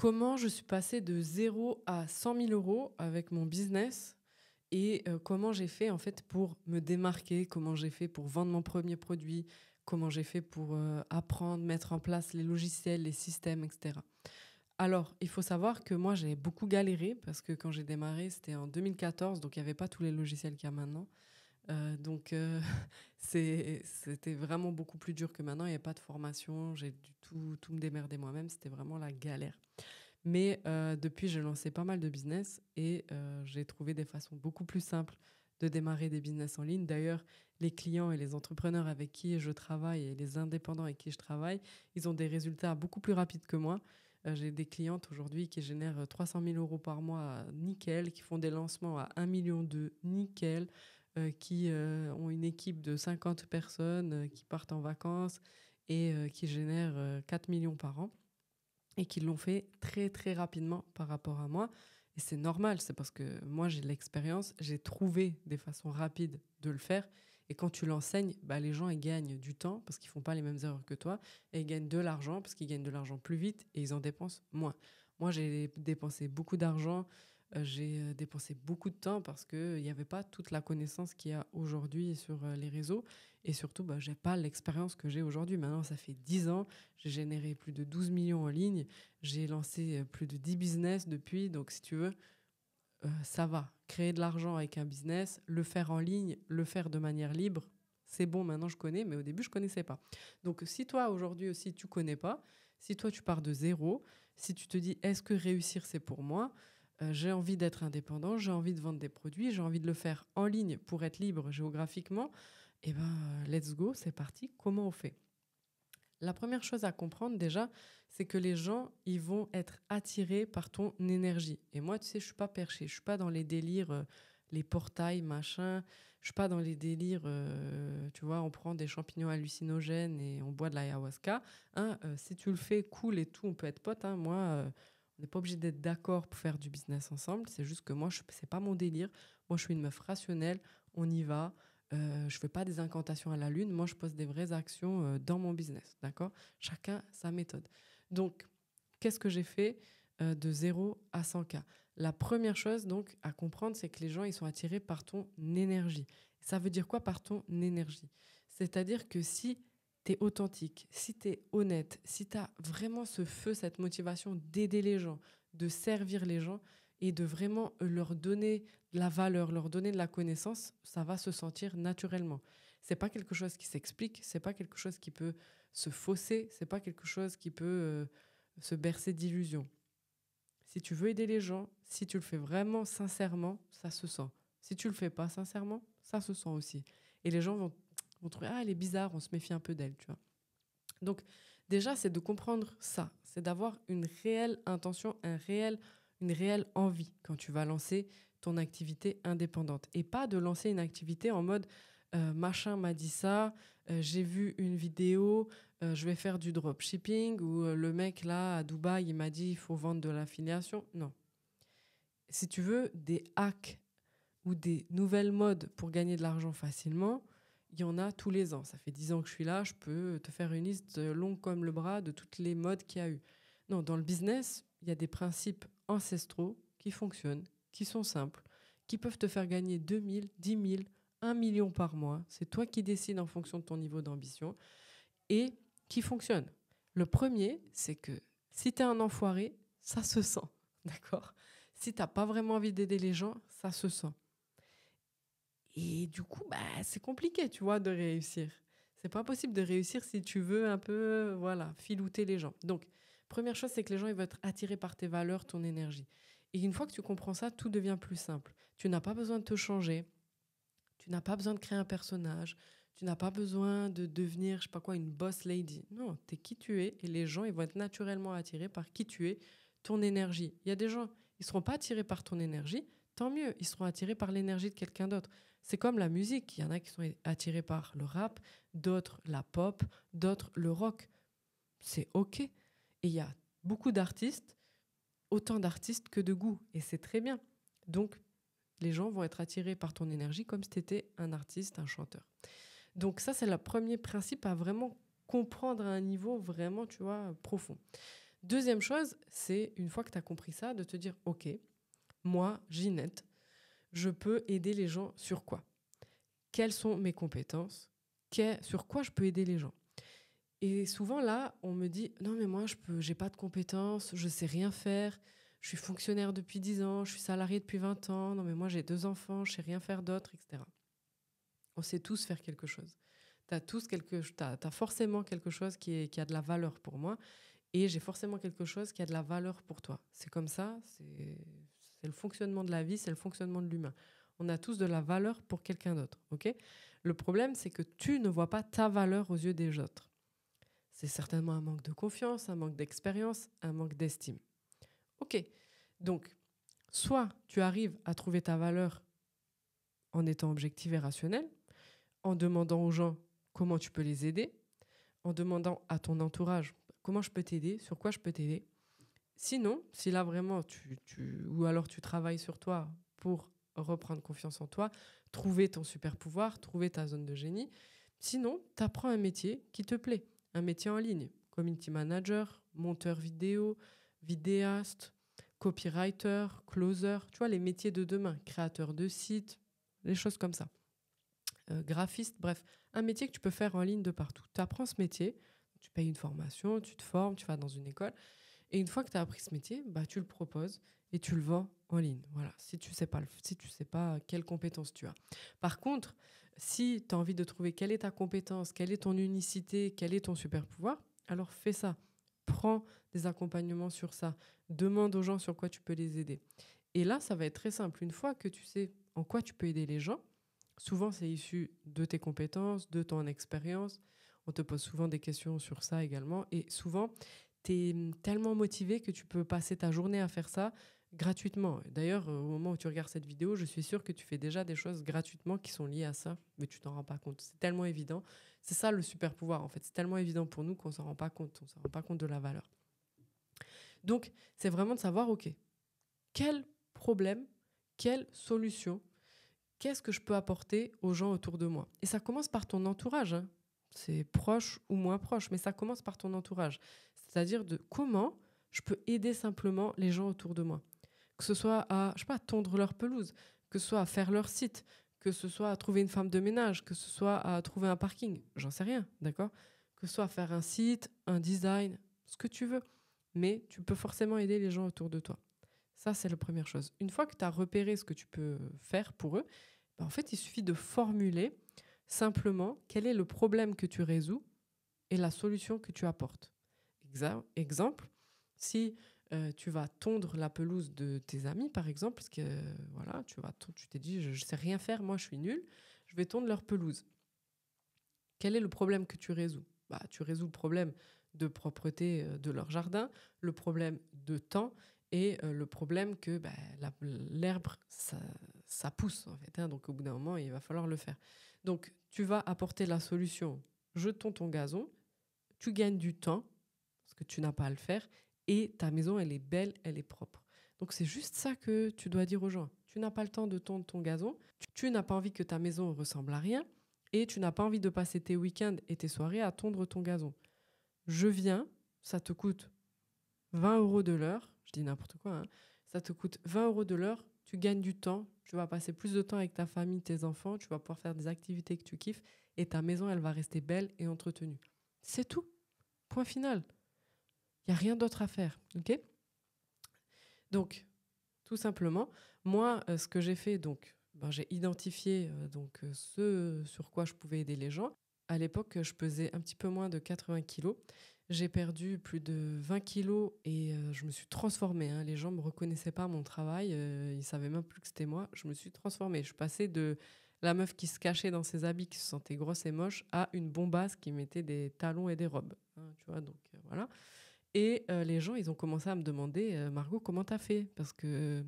comment je suis passée de 0 à 100 000 euros avec mon business et euh, comment j'ai fait en fait pour me démarquer, comment j'ai fait pour vendre mon premier produit, comment j'ai fait pour euh, apprendre, mettre en place les logiciels, les systèmes, etc. Alors, il faut savoir que moi, j'ai beaucoup galéré parce que quand j'ai démarré, c'était en 2014, donc il n'y avait pas tous les logiciels qu'il y a maintenant. Euh, donc, c'était vraiment beaucoup plus dur que maintenant. Il n'y a pas de formation, j'ai du tout, tout me démerder moi-même. C'était vraiment la galère. Mais euh, depuis, j'ai lancé pas mal de business et euh, j'ai trouvé des façons beaucoup plus simples de démarrer des business en ligne. D'ailleurs, les clients et les entrepreneurs avec qui je travaille et les indépendants avec qui je travaille, ils ont des résultats beaucoup plus rapides que moi. Euh, j'ai des clientes aujourd'hui qui génèrent 300 000 euros par mois, nickel, qui font des lancements à 1 million de nickel, qui ont une équipe de 50 personnes, qui partent en vacances et qui génèrent 4 millions par an et qui l'ont fait très très rapidement par rapport à moi. Et c'est normal, c'est parce que moi j'ai l'expérience, j'ai trouvé des façons rapides de le faire. Et quand tu l'enseignes, bah, les gens ils gagnent du temps parce qu'ils font pas les mêmes erreurs que toi et ils gagnent de l'argent parce qu'ils gagnent de l'argent plus vite et ils en dépensent moins. Moi j'ai dépensé beaucoup d'argent euh, j'ai euh, dépensé beaucoup de temps parce qu'il n'y avait pas toute la connaissance qu'il y a aujourd'hui sur euh, les réseaux. Et surtout, bah, je n'ai pas l'expérience que j'ai aujourd'hui. Maintenant, ça fait 10 ans. J'ai généré plus de 12 millions en ligne. J'ai lancé plus de 10 business depuis. Donc, si tu veux, ça va. Créer de l'argent avec un business, le faire en ligne, le faire de manière libre, c'est bon, maintenant je connais, mais au début, je ne connaissais pas. Donc, si toi, aujourd'hui aussi, tu ne connais pas, si toi, tu pars de zéro, si tu te dis, est-ce que réussir, c'est pour moi euh, j'ai envie d'être indépendant, j'ai envie de vendre des produits, j'ai envie de le faire en ligne pour être libre géographiquement, eh ben let's go, c'est parti, comment on fait? La première chose à comprendre déjà, c'est que les gens, ils vont être attirés par ton énergie. Et moi, tu sais, je suis pas perché, je suis pas dans les délires, euh, les portails, machin, je suis pas dans les délires, euh, tu vois, on prend des champignons hallucinogènes et on boit de l'ayahuasca. Hein, si tu le fais cool et tout, on peut être pote. Hein, moi on n'est pas obligé d'être d'accord pour faire du business ensemble. C'est juste que moi, ce n'est pas mon délire. Moi, je suis une meuf rationnelle. On y va. Euh, je fais pas des incantations à la lune. Moi, je pose des vraies actions euh, dans mon business. D'accord? Chacun sa méthode. Donc, qu'est-ce que j'ai fait euh, de 0 à 100K La première chose donc à comprendre, c'est que les gens ils sont attirés par ton énergie. Ça veut dire quoi par ton énergie? C'est-à-dire que si tu es authentique, si tu es honnête, si tu as vraiment ce feu, cette motivation d'aider les gens, de servir les gens et de vraiment leur donner de la valeur, leur donner de la connaissance, ça va se sentir naturellement. C'est pas quelque chose qui s'explique, c'est pas quelque chose qui peut se fausser, c'est pas quelque chose qui peut euh, se bercer d'illusions. Si tu veux aider les gens, si tu le fais vraiment sincèrement, ça se sent. Si tu le fais pas sincèrement, ça se sent aussi. Et les gens vont vont trouver ah elle est bizarre, on se méfie un peu d'elle, tu vois. Donc déjà c'est de comprendre ça, c'est d'avoir une réelle intention, un réel, une réelle envie quand tu vas lancer ton activité indépendante et pas de lancer une activité en mode euh, machin m'a dit ça, euh, j'ai vu une vidéo, euh, je vais faire du dropshipping ou le mec là à Dubaï il m'a dit il faut vendre de l'affiliation. Non. Si tu veux des hacks ou des nouvelles modes pour gagner de l'argent facilement, il y en a tous les ans. Ça fait dix ans que je suis là, je peux te faire une liste longue comme le bras de toutes les modes qu'il y a eu. Non, dans le business, il y a des principes ancestraux qui fonctionnent, qui sont simples, qui peuvent te faire gagner 2000, 10 000, 1 million par mois. C'est toi qui décides en fonction de ton niveau d'ambition et qui fonctionnent. Le premier, c'est que si tu es un enfoiré, ça se sent. D'accord? Si tu n'as pas vraiment envie d'aider les gens, ça se sent. Et du coup, bah, c'est compliqué, tu vois, de réussir. C'est pas possible de réussir si tu veux un peu, voilà, filouter les gens. Donc, première chose, c'est que les gens, ils vont être attirés par tes valeurs, ton énergie. Et une fois que tu comprends ça, tout devient plus simple. Tu n'as pas besoin de te changer. Tu n'as pas besoin de créer un personnage. Tu n'as pas besoin de devenir, je sais pas quoi, une boss lady. Non, tu es qui tu es et les gens, ils vont être naturellement attirés par qui tu es, ton énergie. Il y a des gens, ils seront pas attirés par ton énergie, tant mieux, ils seront attirés par l'énergie de quelqu'un d'autre. C'est comme la musique. Il y en a qui sont attirés par le rap, d'autres la pop, d'autres le rock. C'est OK. Et il y a beaucoup d'artistes, autant d'artistes que de goût. Et c'est très bien. Donc, les gens vont être attirés par ton énergie comme si tu étais un artiste, un chanteur. Donc ça, c'est le premier principe à vraiment comprendre à un niveau vraiment, tu vois, profond. Deuxième chose, c'est une fois que tu as compris ça, de te dire, OK, moi, Ginette, je peux aider les gens sur quoi? Quelles sont mes compétences? Sur quoi je peux aider les gens? Et souvent là, on me dit, non mais moi, je peux, j'ai pas de compétences, je sais rien faire, je suis fonctionnaire depuis 10 ans, je suis salarié depuis 20 ans, non mais moi j'ai deux enfants, je sais rien faire d'autre, etc. On sait tous faire quelque chose. Tu as, tous quelque, forcément quelque chose qui, qui a de la valeur pour moi et j'ai forcément quelque chose qui a de la valeur pour toi. C'est comme ça, le fonctionnement de la vie, c'est le fonctionnement de l'humain. On a tous de la valeur pour quelqu'un d'autre, ok? Le problème, c'est que tu ne vois pas ta valeur aux yeux des autres. C'est certainement un manque de confiance, un manque d'expérience, un manque d'estime. Ok, donc, soit tu arrives à trouver ta valeur en étant objectif et rationnel, en demandant aux gens comment tu peux les aider, en demandant à ton entourage comment je peux t'aider, sur quoi je peux t'aider. Sinon, si là vraiment tu, ou alors tu travailles sur toi pour reprendre confiance en toi, trouver ton super pouvoir, trouver ta zone de génie. Sinon, tu apprends un métier qui te plaît, un métier en ligne, community manager, monteur vidéo, vidéaste, copywriter, closer, tu vois, les métiers de demain, créateur de sites, les choses comme ça. Euh, graphiste, bref, un métier que tu peux faire en ligne de partout. Tu apprends ce métier, tu payes une formation, tu te formes, tu vas dans une école. Et une fois que tu as appris ce métier, bah, tu le proposes et tu le vends en ligne. Voilà, si tu sais si tu sais pas quelles compétences tu as. Par contre, si tu as envie de trouver quelle est ta compétence, quelle est ton unicité, quel est ton super pouvoir, alors fais ça. Prends des accompagnements sur ça. Demande aux gens sur quoi tu peux les aider. Et là, ça va être très simple. Une fois que tu sais en quoi tu peux aider les gens, souvent c'est issu de tes compétences, de ton expérience, on te pose souvent des questions sur ça également. Et souvent, tu es tellement motivé que tu peux passer ta journée à faire ça gratuitement. D'ailleurs, au moment où tu regardes cette vidéo, je suis sûre que tu fais déjà des choses gratuitement qui sont liées à ça, mais tu t'en rends pas compte. C'est tellement évident. C'est ça le super pouvoir, en fait. C'est tellement évident pour nous qu'on s'en rend pas compte. On s'en rend pas compte de la valeur. Donc, c'est vraiment de savoir, OK, quel problème, quelle solution, qu'est-ce que je peux apporter aux gens autour de moi? Et ça commence par ton entourage. Hein. C'est proche ou moins proche, mais ça commence par ton entourage. C'est-à-dire de comment je peux aider simplement les gens autour de moi. Que ce soit à, je sais pas, tondre leur pelouse, que ce soit à faire leur site, que ce soit à trouver une femme de ménage, que ce soit à trouver un parking, j'en sais rien, d'accord? Que ce soit à faire un site, un design, ce que tu veux. Mais tu peux forcément aider les gens autour de toi. Ça, c'est la première chose. Une fois que tu as repéré ce que tu peux faire pour eux, ben, en fait, il suffit de formuler simplement quel est le problème que tu résous et la solution que tu apportes. Exemple, si euh, tu vas tondre la pelouse de tes amis, par exemple, parce que voilà, tu vas, tu t'es dit, je ne sais rien faire, moi je suis nul, je vais tondre leur pelouse. Quel est le problème que tu résous? Bah, Tu résous le problème de propreté euh, de leur jardin, le problème de temps et euh, le problème que bah, l'herbe, ça, pousse en fait. Hein, donc au bout d'un moment, il va falloir le faire. Donc tu vas apporter la solution. Je tonds ton gazon, tu gagnes du temps que tu n'as pas à le faire et ta maison, elle est belle, elle est propre. Donc c'est juste ça que tu dois dire aux gens. Tu n'as pas le temps de tondre ton gazon, tu, n'as pas envie que ta maison ressemble à rien et tu n'as pas envie de passer tes week-ends et tes soirées à tondre ton gazon. Je viens, ça te coûte 20 euros de l'heure, je dis n'importe quoi, hein. ça te coûte 20 euros de l'heure, tu gagnes du temps, tu vas passer plus de temps avec ta famille, tes enfants, tu vas pouvoir faire des activités que tu kiffes et ta maison, elle va rester belle et entretenue. C'est tout. Point final. A rien d'autre à faire. OK? Donc, tout simplement, moi, euh, ce que j'ai fait, donc, ben, j'ai identifié euh, donc, euh, ce sur quoi je pouvais aider les gens. À l'époque, je pesais un petit peu moins de 80 kilos. J'ai perdu plus de 20 kilos et je me suis transformée. Hein. Les gens ne me reconnaissaient pas mon travail, ils savaient même plus que c'était moi. Je me suis transformée. Je passée de la meuf qui se cachait dans ses habits, qui se sentait grosse et moche, à une bombasse qui mettait des talons et des robes. Hein, tu vois, donc voilà. Et les gens, ils ont commencé à me demander, Margot, comment t'as fait? Parce que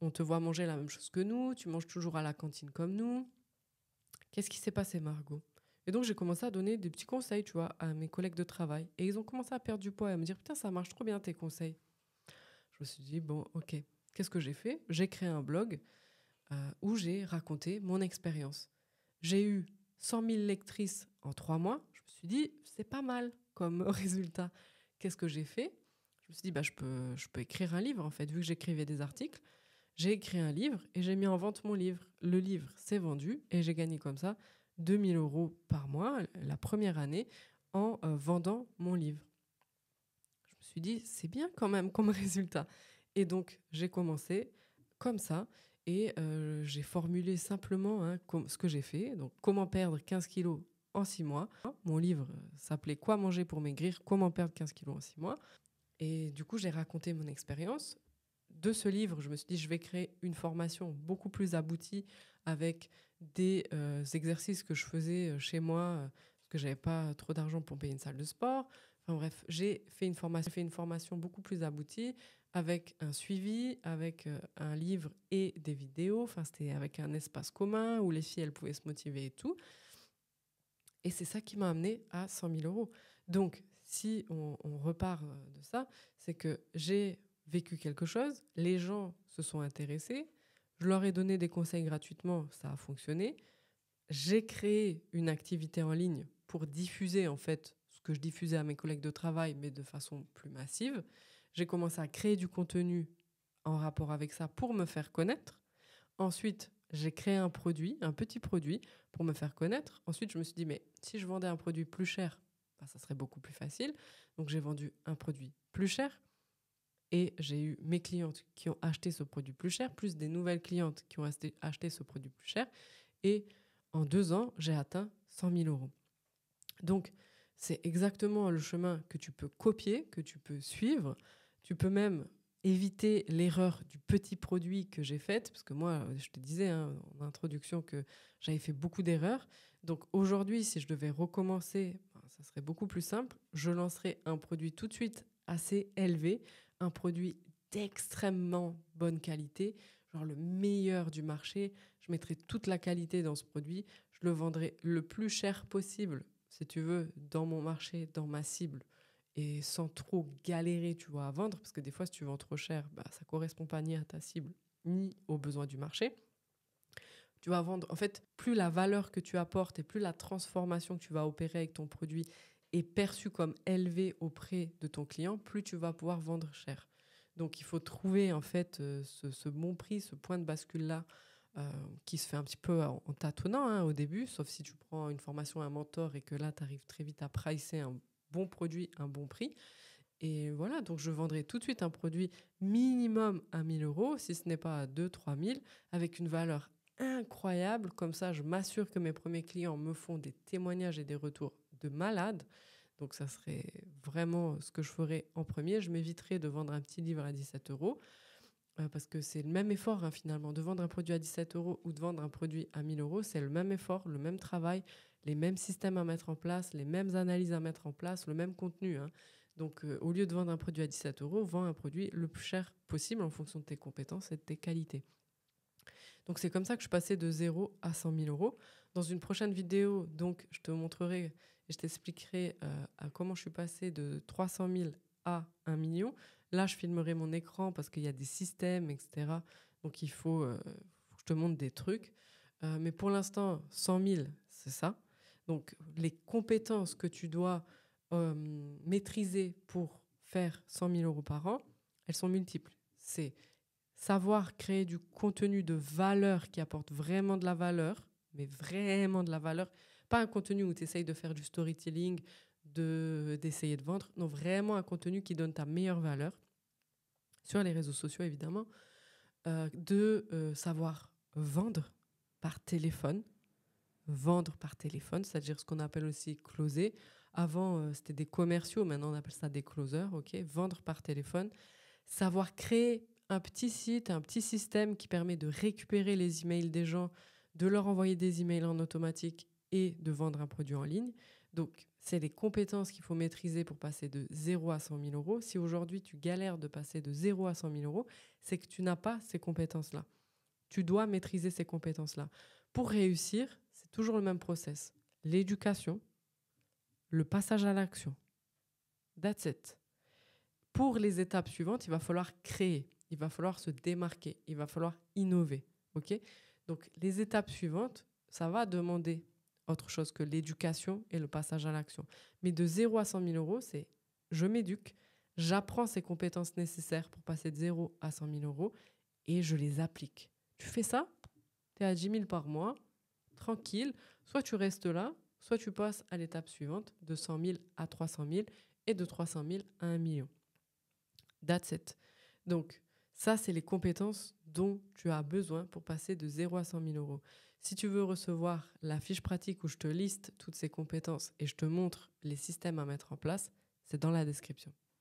on te voit manger la même chose que nous, tu manges toujours à la cantine comme nous. Qu'est-ce qui s'est passé, Margot? Et donc, j'ai commencé à donner des petits conseils, tu vois, à mes collègues de travail. Et ils ont commencé à perdre du poids et à me dire, putain, ça marche trop bien tes conseils. Je me suis dit, bon, ok, qu'est-ce que j'ai fait? J'ai créé un blog euh, où j'ai raconté mon expérience. J'ai eu 100 000 lectrices en trois mois. Je me suis dit, c'est pas mal comme résultat. Qu'est-ce que j'ai fait? Je me suis dit, bah, je, peux, je peux écrire un livre, en fait, vu que j'écrivais des articles. J'ai écrit un livre et j'ai mis en vente mon livre. Le livre s'est vendu et j'ai gagné comme ça 2000 euros par mois la première année en euh, vendant mon livre. Je me suis dit, c'est bien quand même comme résultat. Et donc, j'ai commencé comme ça et euh, j'ai formulé simplement hein, ce que j'ai fait. Donc, comment perdre 15 kilos en 6 mois. Mon livre s'appelait Quoi manger pour maigrir, comment perdre 15 kilos en 6 mois. Et du coup, j'ai raconté mon expérience. De ce livre, je me suis dit, je vais créer une formation beaucoup plus aboutie avec des euh, exercices que je faisais euh, chez moi, euh, parce que j'avais pas trop d'argent pour payer une salle de sport. Enfin bref, j'ai fait une formation, fait une formation beaucoup plus aboutie avec un suivi, avec un livre et des vidéos. Enfin, c'était avec un espace commun où les filles elles pouvaient se motiver et tout. Et c'est ça qui m'a amené à 100 000 euros. Donc, si on, repart de ça, c'est que j'ai vécu quelque chose, les gens se sont intéressés, je leur ai donné des conseils gratuitement, ça a fonctionné. J'ai créé une activité en ligne pour diffuser en fait ce que je diffusais à mes collègues de travail, mais de façon plus massive. J'ai commencé à créer du contenu en rapport avec ça pour me faire connaître. Ensuite, j'ai créé un produit, un petit produit pour me faire connaître. Ensuite, je me suis dit, mais si je vendais un produit plus cher, bah, ça serait beaucoup plus facile. Donc, j'ai vendu un produit plus cher. Et j'ai eu mes clientes qui ont acheté ce produit plus cher, plus des nouvelles clientes qui ont acheté, ce produit plus cher. Et en deux ans, j'ai atteint 100 000 euros. Donc, c'est exactement le chemin que tu peux copier, que tu peux suivre. Tu peux même éviter l'erreur du petit produit que j'ai faite, parce que moi, je te disais hein, en introduction que j'avais fait beaucoup d'erreurs. Donc aujourd'hui, si je devais recommencer, ben, ça serait beaucoup plus simple. Je lancerais un produit tout de suite assez élevé un produit d'extrêmement bonne qualité, genre le meilleur du marché. Je mettrai toute la qualité dans ce produit. Je le vendrai le plus cher possible, si tu veux, dans mon marché, dans ma cible, et sans trop galérer, tu vois, à vendre, parce que des fois, si tu vends trop cher, bah, ça correspond pas ni à ta cible, ni aux besoins du marché. Tu vas vendre, en fait, plus la valeur que tu apportes et plus la transformation que tu vas opérer avec ton produit est perçu comme élevé auprès de ton client, plus tu vas pouvoir vendre cher. Donc il faut trouver en fait euh, ce, bon prix, ce point de bascule-là, euh, qui se fait un petit peu en, tâtonnant hein, au début, sauf si tu prends une formation, un mentor et que là, tu arrives très vite à pricer un bon produit, un bon prix. Et voilà, donc je vendrai tout de suite un produit minimum à 1000 euros, si ce n'est pas à 2 3 000, avec une valeur incroyable. Comme ça, je m'assure que mes premiers clients me font des témoignages et des retours de malade. Donc ça serait vraiment ce que je ferais en premier. Je m'éviterais de vendre un petit livre à 17 euros euh, parce que c'est le même effort hein, finalement. De vendre un produit à 17 euros ou de vendre un produit à 1000 euros, c'est le même effort, le même travail, les mêmes systèmes à mettre en place, les mêmes analyses à mettre en place, le même contenu. Hein. Donc euh, au lieu de vendre un produit à 17 euros, vends un produit le plus cher possible en fonction de tes compétences et de tes qualités. Donc c'est comme ça que je passais de 0 à 100 000 euros. Dans une prochaine vidéo, donc, je te montrerai et je t'expliquerai euh, comment je suis passé de 300 000 à 1 million. Là, je filmerai mon écran parce qu'il y a des systèmes, etc. Donc, il faut, euh, que je te montre des trucs. Mais pour l'instant, 100 000, c'est ça. Donc, les compétences que tu dois maîtriser pour faire 100 000 euros par an, elles sont multiples. C'est savoir créer du contenu de valeur qui apporte vraiment de la valeur, mais vraiment de la valeur. Pas un contenu où tu essayes de faire du storytelling, de, d'essayer de vendre. Non, vraiment un contenu qui donne ta meilleure valeur sur les réseaux sociaux, évidemment. Euh, de euh, savoir vendre par téléphone. Vendre par téléphone, c'est-à-dire ce qu'on appelle aussi closer. Avant, euh, c'était des commerciaux, maintenant on appelle ça des closers, ok? Vendre par téléphone. Savoir créer un petit site, un petit système qui permet de récupérer les emails des gens, de leur envoyer des emails en automatique et de vendre un produit en ligne. Donc, c'est les compétences qu'il faut maîtriser pour passer de 0 à 100 000 euros. Si aujourd'hui tu galères de passer de 0 à 100 000 euros, c'est que tu n'as pas ces compétences-là. Tu dois maîtriser ces compétences-là. Pour réussir, toujours le même process. L'éducation, le passage à l'action. That's it. Pour les étapes suivantes, il va falloir créer, il va falloir se démarquer, il va falloir innover. OK? Donc les étapes suivantes, ça va demander autre chose que l'éducation et le passage à l'action. Mais de 0 à 100 000 euros, c'est je m'éduque J'apprends ces compétences nécessaires pour passer de 0 à 100 000 euros et je les applique. Tu fais ça, tu es à 10 000 par mois, tranquille. Soit tu restes là, soit tu passes à l'étape suivante, de 100 000 à 300 000 et de 300 000 à 1 million. That's it. Donc, ça, c'est les compétences dont tu as besoin pour passer de 0 à 100 000 euros. Si tu veux recevoir la fiche pratique où je te liste toutes ces compétences et je te montre les systèmes à mettre en place, c'est dans la description.